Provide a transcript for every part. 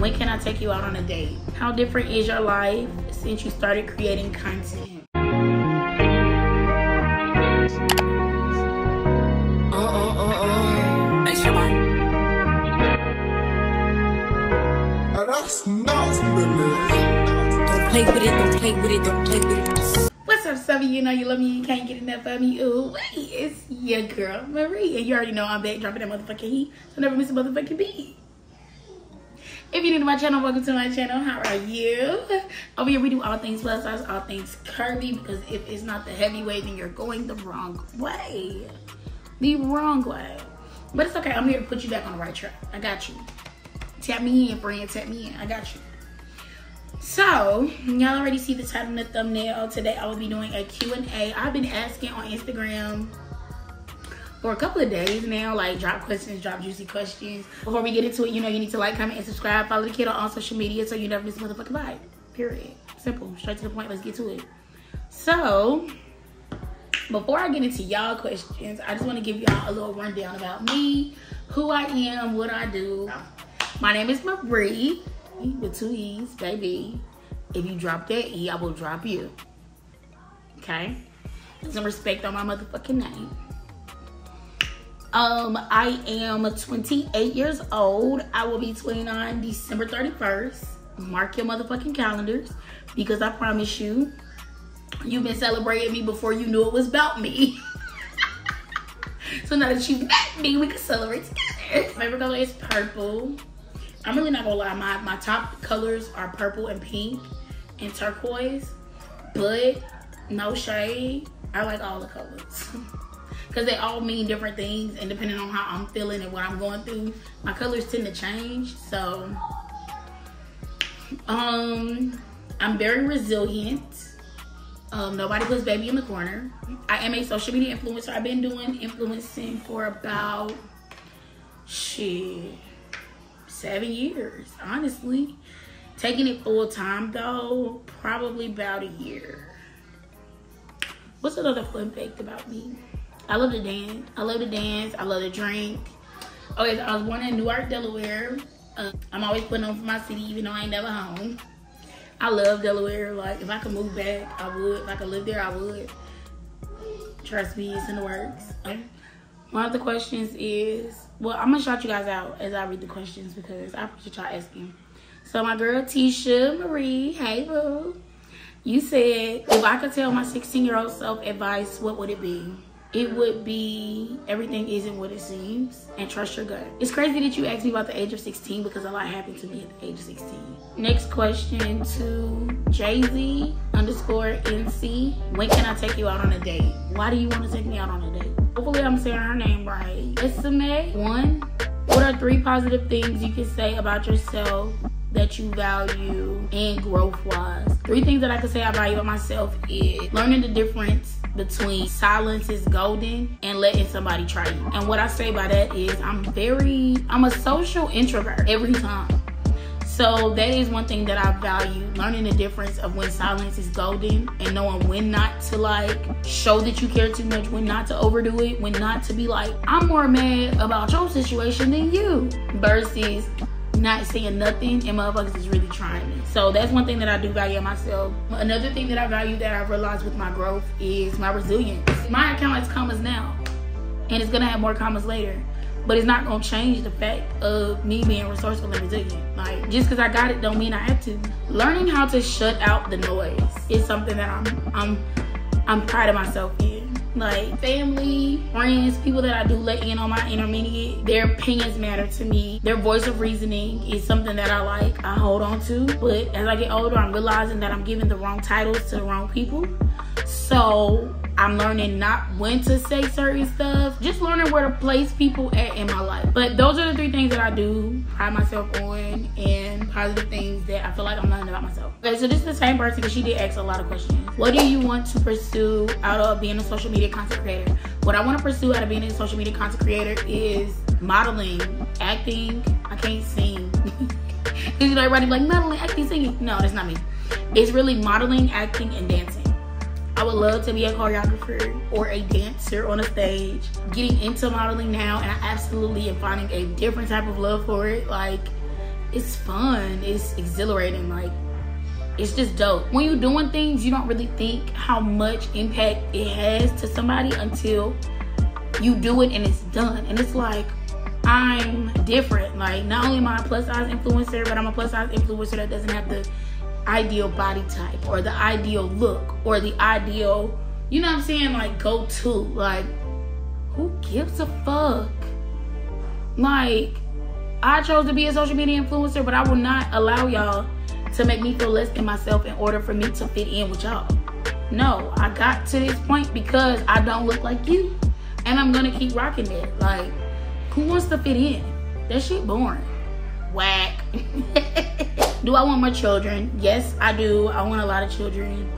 When can I take you out on a date? How different is your life since you started creating content? That's nuts, baby. Don't play with it, don't play with it, don't play with it. What's up, Subbie? You know you love me, you can't get enough of me. Ooh, wait, it's your girl, Mariee. And you already know I'm back dropping that motherfucking heat, so never miss a motherfucking beat. If you're new to my channel, welcome to my channel. How are you? Oh, Over here, we do all things plus size, all things curvy, because if it's not the heavyweight, then you're going the wrong way. The wrong way. But it's okay, I'm here to put you back on the right track. I got you. Tap me in, friend, tap me in. I got you. So, y'all already see the title and the thumbnail. Today, I will be doing a Q&A. I've been asking on Instagram for a couple of days now, like drop questions, drop juicy questions. Before we get into it, you know you need to like, comment, and subscribe. Follow the kid on all social media so you never miss a motherfucking vibe. Period. Simple. Straight to the point. Let's get to it. So, before I get into y'all questions, I just want to give y'all a little rundown about me, who I am, what I do. My name is Mariee with two E's, baby. If you drop that E, I will drop you. Okay? Some respect on my motherfucking name. Um, I am 28 years old. I will be 29 December 31st. Mark your motherfucking calendars because I promise you, you've been celebrating me before you knew it was about me. so now that you met me, we can celebrate together. Favorite color is purple. I'm really not gonna lie, my, my top colors are purple and pink and turquoise, but no shade. I like all the colors. Cause they all mean different things and depending on how I'm feeling and what I'm going through, my colors tend to change. So um I'm very resilient. Um, nobody puts baby in the corner. I am a social media influencer. I've been doing influencing for about shit seven years, honestly. Taking it full time though, probably about a year. What's another fun fact about me? I love to dance. I love to dance. I love to drink. Okay, so I was born in Newark, Delaware. Uh, I'm always putting on for my city, even though I ain't never home. I love Delaware. Like, if I could move back, I would. If I could live there, I would. Trust me, it's in the works. Um, one of the questions is, well, I'm gonna shout you guys out as I read the questions because I appreciate y'all asking. So my girl Tisha Marie, hey boo. You said if I could tell my 16 year old self advice, what would it be? It would be everything isn't what it seems and trust your gut. It's crazy that you asked me about the age of 16 because a lot happened to me at the age of 16. Next question to Jay-Z underscore NC. When can I take you out on a date? Why do you want to take me out on a date? Hopefully I'm saying her name right. Esame, one. What are three positive things you can say about yourself that you value and growth wise? Three things that I can say I value about myself is learning the difference between silence is golden and letting somebody try you. And what I say by that is I'm very, I'm a social introvert every time. So that is one thing that I value, learning the difference of when silence is golden and knowing when not to like show that you care too much, when not to overdo it, when not to be like, I'm more mad about your situation than you versus not saying nothing and motherfuckers is really trying me. So that's one thing that I do value myself. Another thing that I value that I've realized with my growth is my resilience. My account has commas now and it's gonna have more commas later. But it's not gonna change the fact of me being resourceful and resilient. Like just because I got it don't mean I have to. Learning how to shut out the noise is something that I'm I'm I'm proud of myself in. Like family, friends, people that I do let in on my intermediate, their opinions matter to me. Their voice of reasoning is something that I like, I hold on to. But as I get older, I'm realizing that I'm giving the wrong titles to the wrong people. So I'm learning not when to say certain stuff, just learning where to place people at in my life. But those are the three things that I do pride myself on and positive things that I feel like I'm learning about myself. Okay, so this is the same person because she did ask a lot of questions. What do you want to pursue out of being a social media content creator? What I want to pursue out of being a social media content creator is modeling, acting. I can't sing. Because you know, everybody like modeling, acting, singing. No, that's not me. It's really modeling, acting, and dancing. I would love to be a choreographer or a dancer on a stage. Getting into modeling now, and I absolutely am finding a different type of love for it. Like, it's fun. It's exhilarating. Like it's just dope. When you're doing things, you don't really think how much impact it has to somebody until you do it and it's done. And it's like I'm different. Like not only am I a plus size influencer, but I'm a plus size influencer that doesn't have the ideal body type or the ideal look or the ideal, you know what I'm saying, like go to. Like who gives a fuck? Like I chose to be a social media influencer, but I will not allow y'all to make me feel less than myself in order for me to fit in with y'all. No, I got to this point because I don't look like you. And I'm gonna keep rocking it. Like, who wants to fit in? That shit boring. Whack. do I want more children? Yes, I do. I want a lot of children.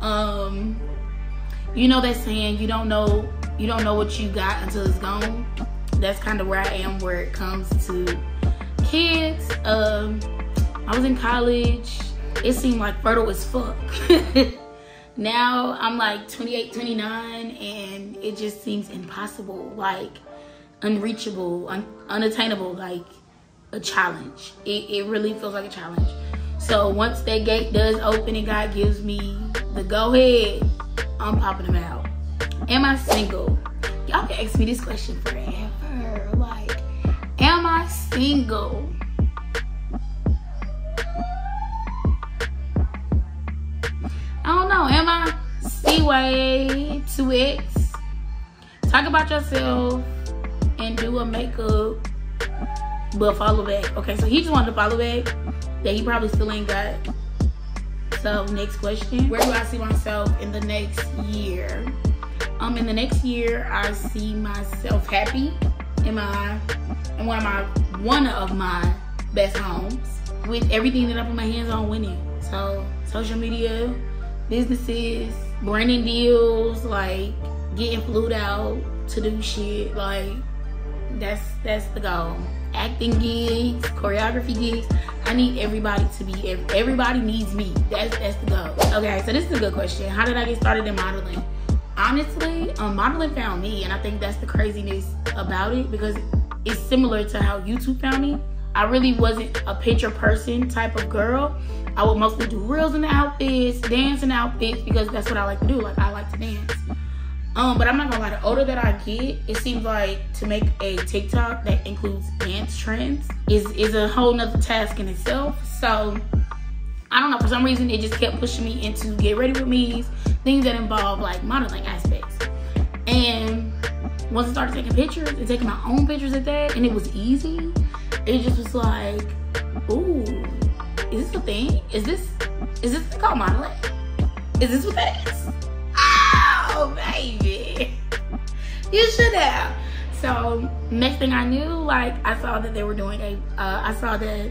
Um, you know that saying, you don't know you don't know what you got until it's gone. That's kind of where I am where it comes to kids. Um, I was in college. It seemed like fertile as fuck. now I'm like 28, 29, and it just seems impossible, like unreachable, un- unattainable, like a challenge. It, it really feels like a challenge. So once that gate does open and God gives me the go ahead, I'm popping them out. Am I single? Y'all can ask me this question forever. Like, am I single? I don't know. Am I C-Way 2X? Talk about yourself and do a makeup, but follow back. Okay, so he just wanted to follow back that he probably still ain't got. So next question. Where do I see myself in the next year? Um, in the next year, I see myself happy in my in one of my one of my best homes with everything that I put my hands on winning. So social media, businesses, branding deals, like getting flued out to do shit. Like that's that's the goal. Acting gigs, choreography gigs. I need everybody to be. Everybody needs me. That's that's the goal. Okay, so this is a good question. How did I get started in modeling? Honestly, um, modeling found me, and I think that's the craziness about it because it's similar to how YouTube found me. I really wasn't a picture person type of girl. I would mostly do reels in the outfits, dance in the outfits because that's what I like to do. Like I like to dance. Um, but I'm not gonna lie, the older that I get, it seems like to make a TikTok that includes dance trends is is a whole nother task in itself. So I don't know, for some reason it just kept pushing me into get ready with me's, things that involve like modeling aspects. And once I started taking pictures and taking my own pictures at that, and it was easy, it just was like, ooh, is this a thing? Is this is this called modeling? Is this what that is? Oh baby. You should have. So next thing I knew, like I saw that they were doing a uh, I saw that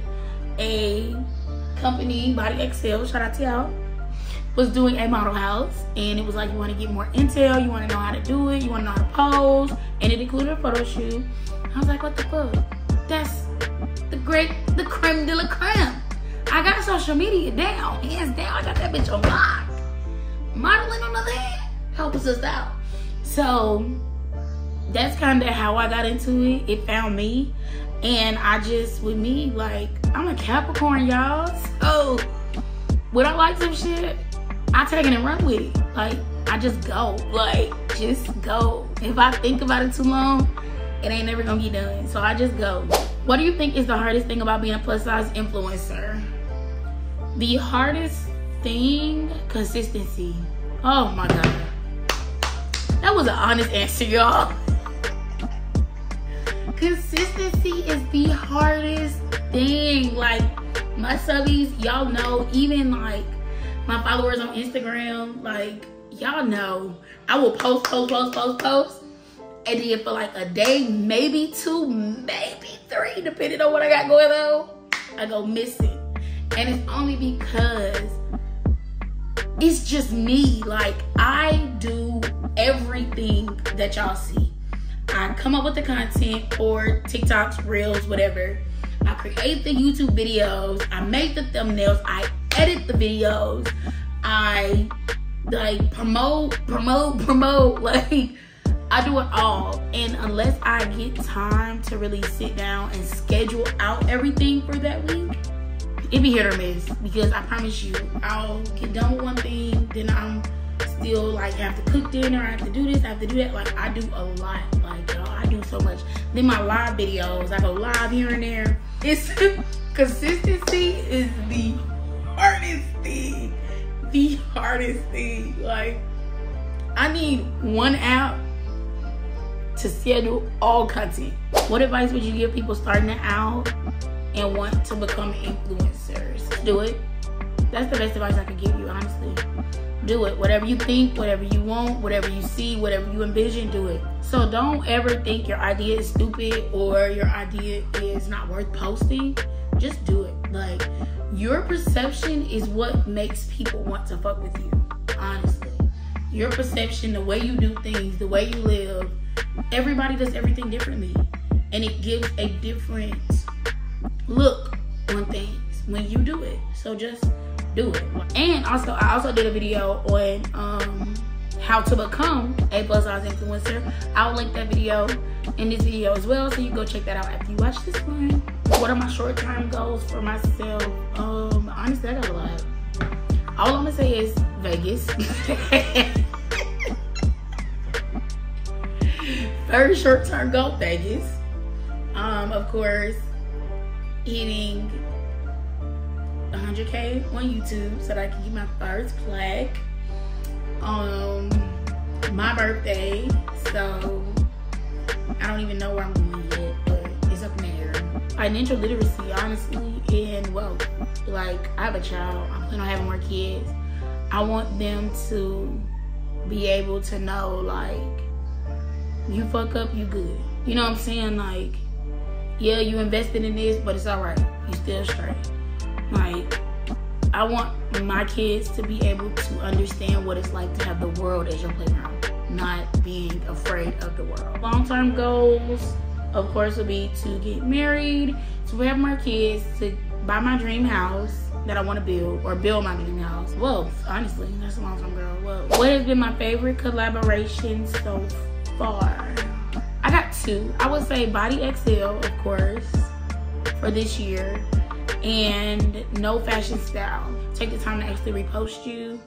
a company, Body XL, shout out to y'all, was doing a model house. And it was like, you want to get more intel, you want to know how to do it, you want to know how to pose. And it included a photo shoot. I was like, what the fuck? That's the great, the creme de la creme. I got social media down, hands down. I got that bitch on lock. Modeling on the hand, helping us out. So that's kind of how I got into it. It found me. And I just, with me, like, I'm a Capricorn, y'all. So when I like some shit, I take it and run with it. Like, I just go. Like, just go. If I think about it too long, it ain't never gonna get done. So I just go. What do you think is the hardest thing about being a plus size influencer? The hardest thing, consistency. Oh my God. That was an honest answer, y'all. Consistency is the hardest thing. Like, my subbies, y'all know, even like my followers on Instagram, like, y'all know, I will post, post, post, post, post. And then for like a day, maybe two, maybe three, depending on what I got going on, I go missing. And it's only because it's just me. Like, I do everything that y'all see. I come up with the content or TikToks, Reels, whatever. I create the YouTube videos. I make the thumbnails. I edit the videos. I like promote, promote, promote. Like I do it all. And unless I get time to really sit down and schedule out everything for that week, it be hit or miss. Because I promise you, I'll get done with one thing, then I'm still like have to cook dinner, I have to do this, I have to do that. Like I do a lot. Like y'all, I do so much. Then my live videos, I go live here and there. It's consistency is the hardest thing. The hardest thing. Like I need one app to schedule all content. What advice would you give people starting out and want to become influencers? Do it. That's the best advice I could give you, honestly. Do it. Whatever you think, whatever you want, whatever you see, whatever you envision, do it. So don't ever think your idea is stupid or your idea is not worth posting. Just do it. Like, your perception is what makes people want to fuck with you, honestly. Your perception, the way you do things, the way you live, everybody does everything differently and it gives a different look on things when you do it so just do it. And also i also did a video on um how to become a size influencer. I'll link that video in this video as well so you go check that out after you watch this one. What are my short-term goals for myself? Um honestly i got a lot. All i'm gonna say is vegas. Very short term goal, Vegas. Um, of course, hitting 100k on YouTube so that I can get my first plaque. Um, my birthday, so I don't even know where I'm going yet, but it's up there. Financial literacy, honestly, and wealth. Like, I have a child, I'm planning on having more kids. I want them to be able to know, like, you fuck up, you good. You know what I'm saying? Like, yeah, you invested in this, but it's all right. You still straight. Like, I want my kids to be able to understand what it's like to have the world as your playground, not being afraid of the world. Long-term goals, of course, would be to get married, to have more kids, to buy my dream house that I want to build, or build my dream house. Well, honestly, that's a long-term goal. Well, what has been my favorite collaboration so far. I got two. I would say Body XL, of course, for this year, and No Fashion Style. Take the time to actually repost you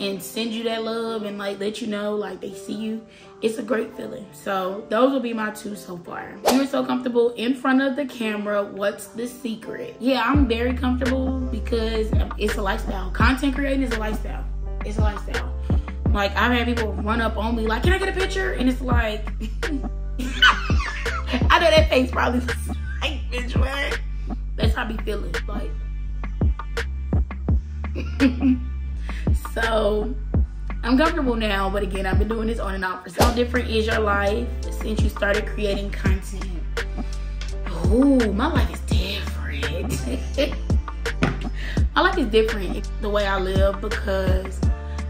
and send you that love and like let you know like they see you. It's a great feeling. So those will be my two so far. You are so comfortable in front of the camera. What's the secret? Yeah, I'm very comfortable because it's a lifestyle. Content creating is a lifestyle. It's a lifestyle. Like I've had people run up on me like, "Can I get a picture?" And it's like, I know that face probably like, bitch, what? I be feeling. Like, so I'm comfortable now, but again, I've been doing this on and off. How different is your life since you started creating content? Oh, my life is different. my life is different the way I live because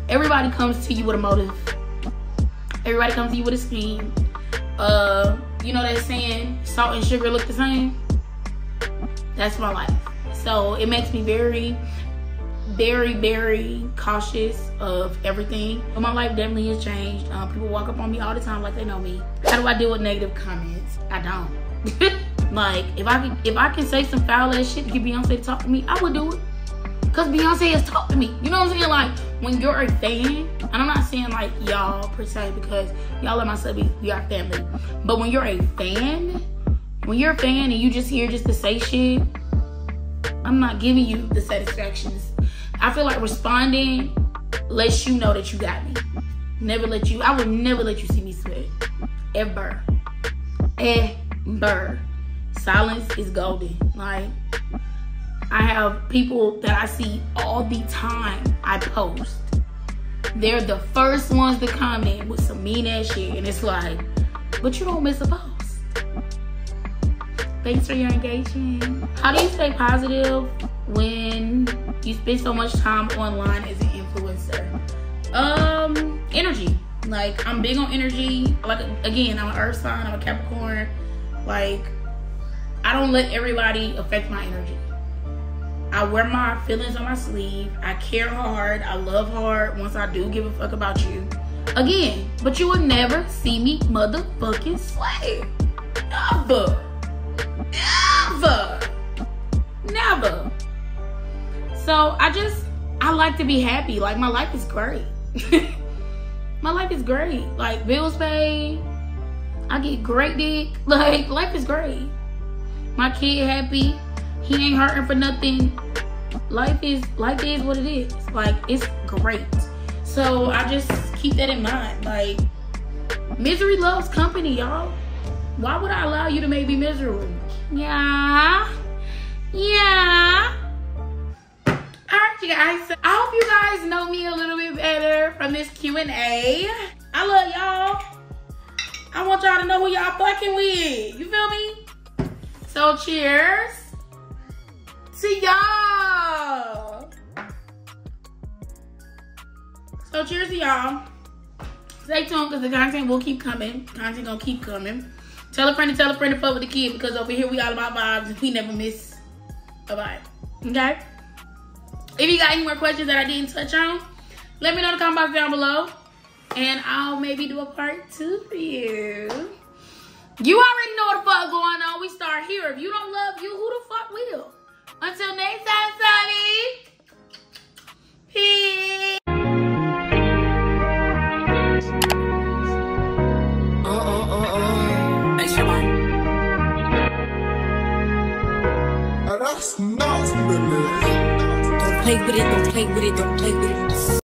everybody comes to you with a motive. Everybody comes to you with a scheme. Uh, you know that saying, salt and sugar look the same? That's my life. So it makes me very, very, very cautious of everything. But my life definitely has changed. Um, people walk up on me all the time like they know me. How do I deal with negative comments? I don't. like if I can, if I can say some foul ass shit to get Beyonce to talk to me, I would do it. Cause Beyonce has talked to me. You know what I'm saying? Like when you're a fan, and I'm not saying like y'all per se because y'all are my subbies, we are family. But when you're a fan, when you're a fan and you just here just to say shit, I'm not giving you the satisfactions. I feel like responding lets you know that you got me. Never let you, I would never let you see me sweat. Ever. Ever. Silence is golden. Like I have people that I see all the time I post. They're the first ones to comment with some mean ass shit. And it's like, but you don't miss a post. Thanks for your engagement. How do you stay positive when you spend so much time online as an influencer? Um, energy. Like I'm big on energy. Like again, I'm an earth sign, I'm a Capricorn. Like I don't let everybody affect my energy. I wear my feelings on my sleeve. I care hard. I love hard. Once I do give a fuck about you, again, but you will never see me motherfucking slay. Never. Never. Never. So I just, I like to be happy. Like my life is great. my life is great. Like bills paid. I get great dick. Like life is great. My kid happy. He ain't hurting for nothing. Life is life is what it is. Like it's great. So I just keep that in mind. Like misery loves company, y'all. Why would I allow you to make me miserable? Yeah. Yeah. Alright, you guys. I hope you guys know me a little bit better from this Q&A. I love y'all. I want y'all to know who y'all fucking with. You feel me? So cheers to y'all. So cheers to y'all. Stay tuned because the content will keep coming. Content gonna keep coming. Tell a friend to tell a friend to fuck with the kid because over here we all about vibes and we never miss a vibe. Okay? If you got any more questions that I didn't touch on, let me know in the comment box down below. And I'll maybe do a part two for you. You already know what the fuck going on. We start here. If you don't love you, who the fuck will? Until next time, Sonny. Peace. Don't play with it, don't play with it, don't play with it.